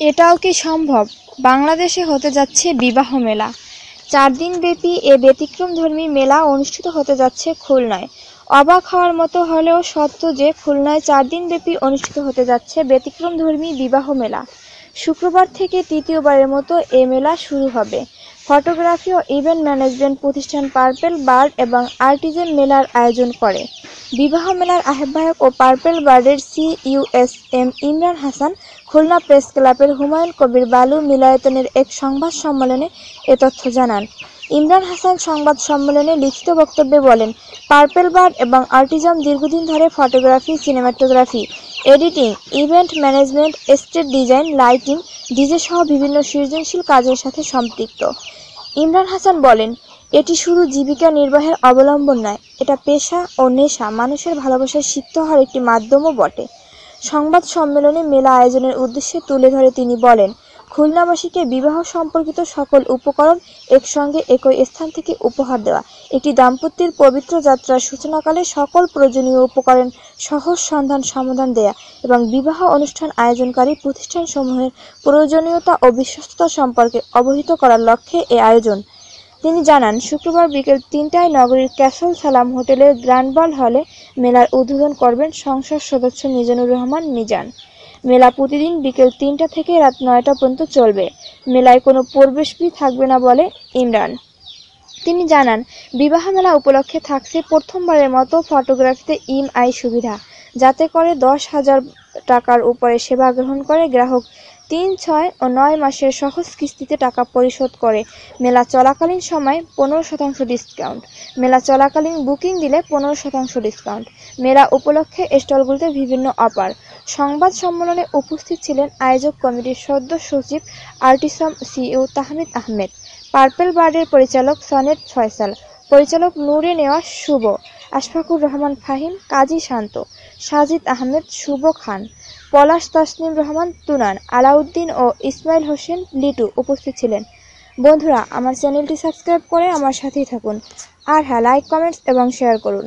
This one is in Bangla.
সেটাও কি সম্ভব? বাংলাদেশে হতে যাচ্ছে বিবাহ মেলা। চার দিনব্যাপী এ ব্যতিক্রমধর্মী মেলা অনুষ্ঠিত হতে যাচ্ছে খুলনায়। অবাক হওয়ার মতো হলেও সত্য যে খুলনায় চার দিনব্যাপী অনুষ্ঠিত হতে যাচ্ছে ব্যতিক্রমধর্মী বিবাহ মেলা। শুক্রবার থেকে তৃতীয়বারের মতো এ মেলা শুরু হবে। ফটোগ্রাফি ও ইভেন্ট ম্যানেজমেন্ট প্রতিষ্ঠান পার্পেল, বার্ড এবং আর্টিজেন মেলার আয়োজন করে। বিবাহ মেলার আহ্বায়ক ও পার্পেল বার্ডের সিইউএসএম ইমরান হাসান খুলনা প্রেস ক্লাবের হুমায়ুন কবির বালু মিলায়তনের এক সংবাদ সম্মেলনে এ তথ্য জানান। ইমরান হাসান সংবাদ সম্মেলনে লিখিত বক্তব্যে বলেন, পার্পেল বার্ড এবং আর্টিজম দীর্ঘদিন ধরে photography, cinematography, editing, event management estate design, lighting, DJ সহ বিভিন্ন সৃজনশীল কাজের সাথে সম্পৃক্ত। ইমরান হাসান বলেন এটি শুধু জীবিকা নির্বাহের অবলম্বন নয়, এটা পেশা ও নেশা, মানুষের ভালোবাসায় সিক্ত হওয়ার একটি মাধ্যমও বটে। সংবাদ সম্মেলনে মেলা আয়োজনের উদ্দেশ্যে তুলে ধরে তিনি বলেন, খুলনাবাসীকে বিবাহ সম্পর্কিত সকল উপকরণ একসঙ্গে একই স্থান থেকে উপহার দেওয়া, একটি দাম্পত্যের পবিত্র যাত্রার সূচনাকালে সকল প্রয়োজনীয় উপকরণ সহজ সন্ধান সমাধান দেয়া এবং বিবাহ অনুষ্ঠান আয়োজনকারী প্রতিষ্ঠানসমূহের প্রয়োজনীয়তা ও বিশ্বস্ততা সম্পর্কে অবহিত করার লক্ষ্যে এ আয়োজন তিনি জানান, শুক্রবার বিকেল তিনটায় নগরীর ক্যাসল সালাম হোটেলের গ্র্যান্ড হলে মেলার উদ্বোধন করবেন সংসদ সদস্য মিজানুর রহমান মিজান। মেলা প্রতিদিন বিকেল তিনটা থেকে রাত নয়টা পর্যন্ত চলবে। মেলায় কোনো প্রবেশ ফি থাকবে না বলে ইমরান। তিনি জানান, বিবাহ মেলা উপলক্ষে থাকছে প্রথমবারের মতো ফটোগ্রাফিতে ইম আই সুবিধা, যাতে করে দশ হাজার টাকার উপরে সেবা গ্রহণ করে গ্রাহক তিন, ছয় ও নয় মাসের সহজ কিস্তিতে টাকা পরিশোধ করে। মেলা চলাকালীন সময় পনেরো শতাংশ ডিসকাউন্ট মেলা চলাকালীন বুকিং দিলে পনেরো শতাংশ ডিসকাউন্ট মেলা উপলক্ষে স্টলগুলিতে বিভিন্ন অফার। সংবাদ সম্মেলনে উপস্থিত ছিলেন আয়োজক কমিটির সদ্য সচিব আর্টিসাম সিইও তাহমিদ আহমেদ, পার্পেল বার্ডের পরিচালক সনেট ফয়সাল, পরিচালক নূরে নেওয়া শুভ, আশফাকুর রহমান ফাহিম, কাজী শান্ত, সাজিদ আহমেদ শুভ খান। পলাশ তসনিম রহমান, তুনান, আলাউদ্দিন ও ইসমাইল হোসেন লিটু উপস্থিত ছিলেন। বন্ধুরা, আমার চ্যানেলটি সাবস্ক্রাইব করে আমার সাথেই থাকুন। আর হ্যাঁ লাইক কমেন্টস এবং শেয়ার করুন।